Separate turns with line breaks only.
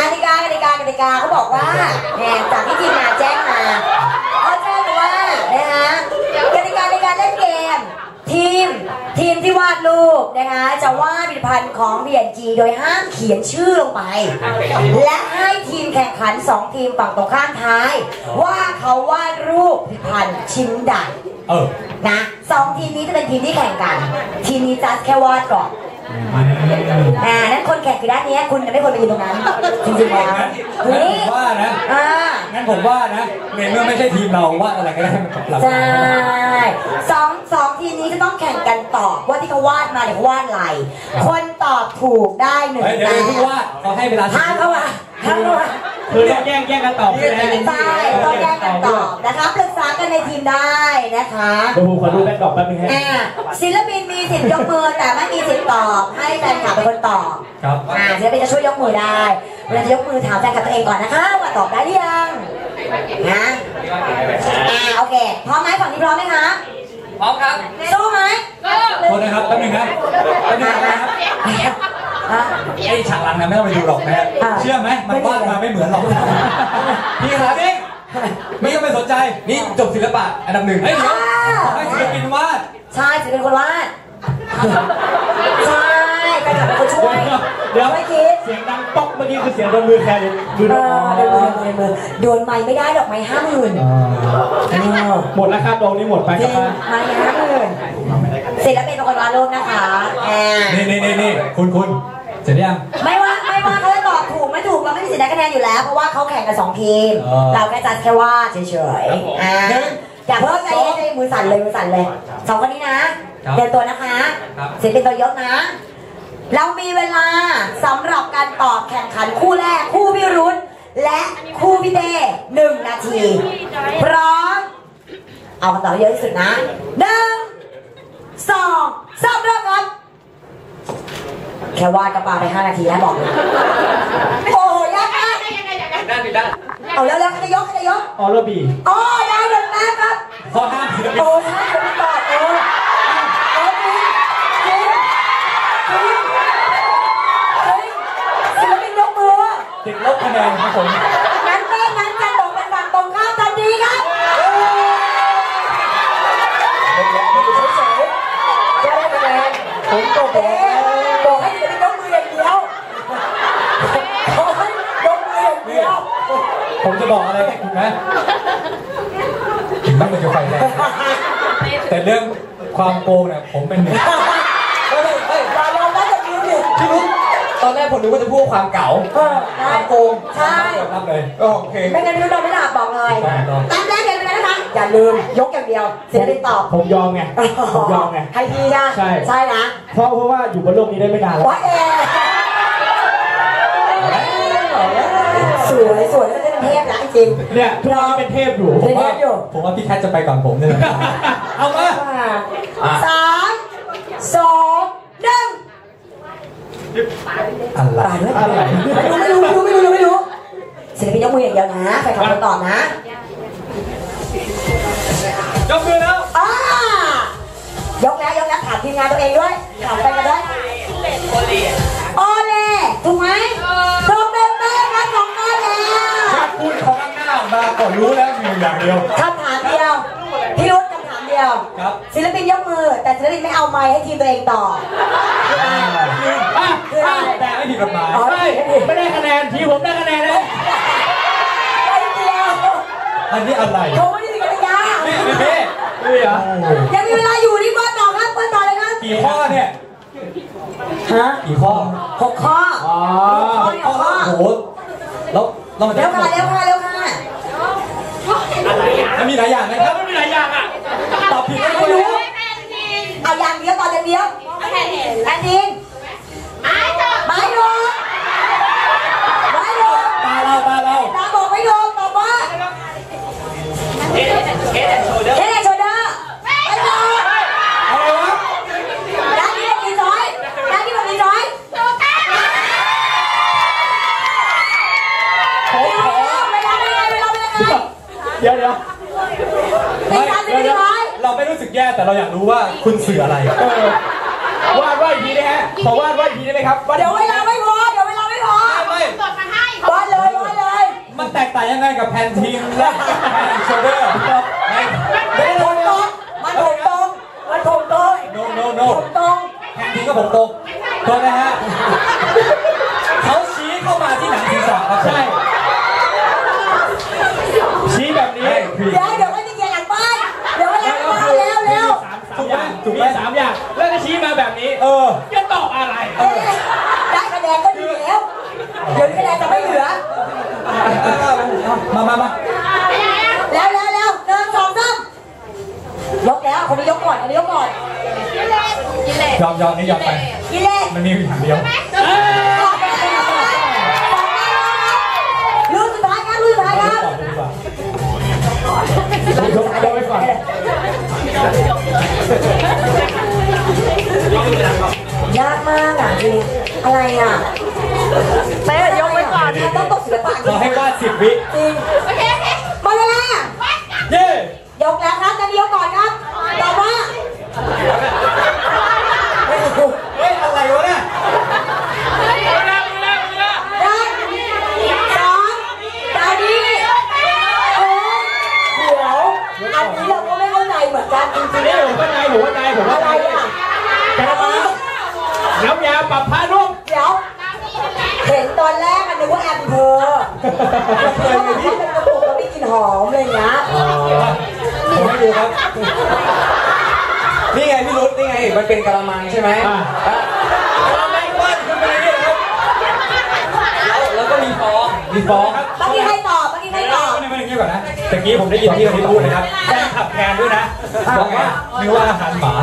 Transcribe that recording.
กติกากติกากติกาเขาบอกว่าแหมจากที่ทีมงานแจ้งมาเขาแจ้งว่านะคะกติกาในการเล่นเกม ทีมทีมที่วาดรูปนะคะจะวาดผลิตภัณฑ์ของ B&G โดยห้ามเขียนชื่อลงไป และให้ทีมแข่งขัน 2 ทีมฝั่งตรงข้ามท้าย ว่าเขาวาดรูปผลิตภัณฑ์ชิ้นใดนะสองทีมนี้จะเป็นทีมที่แข่งกัน ทีมนี้จัดแค่วาดก่อน อ่านั้นคนแข่งคือด้านนี้คุณจะไม่ควรไปยืนตรงนั้นจริงๆแล้ว
งั้น
นี่
ผมว่านะ
อ่า
งั้นผมว่านะในเมื่อไม่ใช่ทีมเราว่าอะไรก็ได้กับเรา
ใช่สองสองทีมนี้จะต้องแข่งกันตอบว่าที่เขาวาดมาเนี่ยเขาวาดอะไรคนตอบถูกได้หนึ่ง
เฮ้ยเดี๋ยว
แต้
เดี๋ยวเพิ่ง
ม
ว่าเขาให้เวลา
ห้ามเข้ามาห้ามเข้ามา
คือต้องแย่งแย่งกันตอบใช่ไหม
ใช่ต้องแยกกันตอบนะคะปรึกษากันในทีมได้นะคะ
เดี๋ยวผมขอดูแบ็คดรอปแป๊บนึงฮะ
อ่าศิลปินมีสิทธิ์ยกมือแต่ไม่มีสิทธิ์ตอบให้แฟนคลับเป็นคนตอบ
ครับ
อ่าศิลปินจะช่วยยกมือได้เวลาจะยกมือถามแฟนคลับตัวเองก่อนนะคะ ว่าตอบได้หรือยังนะอ่าโอเคพร้อมไหมฝั่งนี้พร้อมไหมคะ
พร้อมครับ
สู้ไหม
โทษนะครับแป๊บนึงนะแป๊บนึงนะครับ
อะ
ไอ้ฉากหลังนะไม่ต้องไปดูหรอกนะฮะ
อ่า
เชื่อไหมมันวาดมาไม่เหมือนหรอกพี่ครับนี่ไม่ต้องไปสนใจนี่จบศิลปะอันดับหนึ่งเฮ้ยเดี๋ยวขอให้ศิลปินวาด
ใช่ศิลปินคนวาดใช่แฟนคลับเป็นคนช่วย
เดี๋ยว
ไม่คิด
เสียงดังป๊อกเมื่อกี้คือเสียงโดนมือแคร์มือ
เอ
โดน
อโดนมือโดนมือโดนไม้ไม่ได้หรอกไม้ห้าหมื่น
หมดแล้วครับดองนี้หมดไป
จ
ก
ริ
ลับ
ง
บ้าน
ไม้ห้าหมื่นศิลปินเป็นคนวาดรูปนะคะอ่า
นี่นี่นี่นี่คุณคุณ เสร็จยัง
ไม่ว่าไม่ว่าเขาจะตอบถูกไม่ถูกเราไม่มีสิทธิ์ได้คะแนนอยู่แล้ว เพราะว่าเขาแข่งกันสองทีม
อ๋อ
เราแค่จัดแค่ว่าเฉยๆอ่า
หนึ่ง
อย่าเพิ่งใจเย็นใจมือสั่นเลยมือสั่นเลยสองคนนี้นะครับเตรียมตัวนะคะ
ครับ
ศิลปินตัวยกนะ เรามีเวลาสำหรับการตอบแข่งขันคู่แรกคู่พิรุธและคู่พี่เต้หนึ่งนาที พร้อม เอาคำตอบให้เยอะที่สุดนะหนึ่งสองสามเริ่มครับ แค่วาดกระปาไป5นาทีแล้วบอกเลยโอ้ยยากมาก
ด้านผิดด้าน
เอาแล้วแล้วใครจะยกใครจะยก
ออโรบี
อ๋อได้หนึ่งแต้มครับ
ข้อห้ามศิลปิน
โอ้ยห้าคนตอบโอ้ยโอ้ยจริงจริงจริงจริงศิลปินยกมือ
ติดลบคะแนนครับผม
งั้นแต้มนั้นจะตกเป็นฝั่งตรงข้ามทันทีครับเฉยๆจะได้คะแนนผมตกแล้ว
จะบอกอะไรให้คุณนะถึงแม้มันจะไฟแรงแต่เรื่องความโกงเนี่ยผมเป็นหนึ่งเฮ้ยเฮ้ย
อย่ายอมรับแบบนี้ดิ
พี่รู้ตอนแรกผมนึกว่าจะพูดความเก๋า
เออได้โกงใช่
รับเลยก็โอเค
ไม่งั้นไม่รู้โดนไม่หลับบอกเลย
ต้องต้อง
แต้มแรกเดี๋ยวเป็นอะไรนะคะอย่าลืมยกอย่างเดียว เสียเป็นตอบ
ผมยอมไงผมยอมไง
ให้พี่นะ
ใช่
ใช่นะ
เพราะเพราะว่าอยู่บนโลกนี้ได้ไม่นานแล้ว
สวยสวยแล้วก็เป็นเทพนะจริง
เนี่ยทุกวันนี้เป็นเทพอยู่
ผมว่า
เดี๋ยว
ผมว่าพี่แคทจะไปก่อนผมเนี่ยเอามา
สามสองหนึ่ง
อะไร
ตายด้วย
อะไร
ไม่รู้ไม่รู้ไม่รู้ไม่รู้ไม่รู้ศิลปินยกมืออย่างเดียวนะใครทำคนตอบนะ
ยกมือแล้ว
อ่ายกแล้วยกแล้วถามทีมงานตัวเองด้วย เดี
ยว
คำถามเดียวพี่รุธคำถามเดียว
ครับ
ศิลปินยกมือ แต่ศิลปินไม่เอาไม้ให้ทีมตัวเองต่อ
อะ
คืออะไร
แต่ไม่ผิดกฎหมาย
อ๋อ
ไม่ไม่ได้คะแนนทีผมได้คะแนนเลย
ไม่เดียว
อันนี้อะไร
เขาไม่ได้มีกติกา
นี่นี่พี่
นี่เหรอ
ยังมีเวลาอยู่ที่เปิดต่อครับเปิดต่อเลยครับ
กี่ข้อเนี่ย
ฮะ
กี่ข้อ
หกข้อ
อ๋อ
หกข้อ
ข้อโอ้โหแล้วเรา
เร็วค่ะเร็วค่ะเร็วค่ะ
มันมีหลายอย่างนะครับ
ไม่มีหลายอย่างอะ
ตอบผิดก็
ไม่
ไม่รู้
รู้เอาอย่างเดียวต่ออย่างเดียวแอนดินไม่โดนไม่โดน
ตาเราตาเรา
ตาบอกไม่โดนตอบว่า
เฮดเฮดแอนด์โชเดอร์
เฮ้ยโชเดอร์ไม่โดน
อะไรวะ
ด้านนี้มีช้อยด้านนี้มีช้อย
ผมขอ
ไม่ได้ไม่ได้ไม่ได้ไม่ได้
เดี๋ยวเดี๋ยว
ไม่ได้ไม่ได้
เราไม่รู้สึกแย่แต่เราอยากรู้ว่าคุณสื่ออะไร
วาดวาดอีกทีนะฮะขอวาดวาดอีกทีได้ไหมครับ
เดี๋ยวเวลาไม่พอเดี๋ยวเวลาไม่พอ
ไม่
ไม่าวาดเลยวาดเล
ย มันแตกต่างยังไงกับแพนทีมและแพนโชเดอร์มัน
ต้องมันถูต้องมันถูกต้อง no no no
แพนทีมก็ผมต
ก แล้ว
ก็ชี้มาแบบนี้
เออ
จะตอบอะไร
เอ๊ะได้คะแนนก็ดีแล้ว เดี๋ยวนี้คะแนนจะไม่เหลือ
มามามา
แล้วแล้วแล้วหนึ่งสองสามยกแล้วคนนี้ยกก่อนคนนี้ยกก่อน
ยอมยอมนี่ยอมไป
กินเลย
มันมีอยู่อย่างเดียว
ผมก็ใจผม
ๆ
ก็
อะไร
ใจ
อะ
กระมังน้ำยาปรับผ้านุ่ม
เดี๋ยว เห็นตอนแรกมันนึกว่าแอมเพอร์เพราะมันเป็นกระปุกแล้วมีกลิ่นหอมอะไรอย่างเงี้ย
ผมให้ดูครับ
นี่ไงพี่รุธนี่ไง มันเป็นกะละมังใช่ไหม
อ่า
อะ
ไม่วาดขึ้นไปเลยนะครับ
แล้วแล้วก็มีฟอง
มีฟองครับ
เมื่อกี้ใครตอบเมื่อกี้ใครตอบ
ไม่ไม่ไม่ ก่อนนะตะกี้ผมได้ยินที่เขาพูดนะครับแจ้ขับแทนด้วยนะบอกว่านิว่าอาหารหมา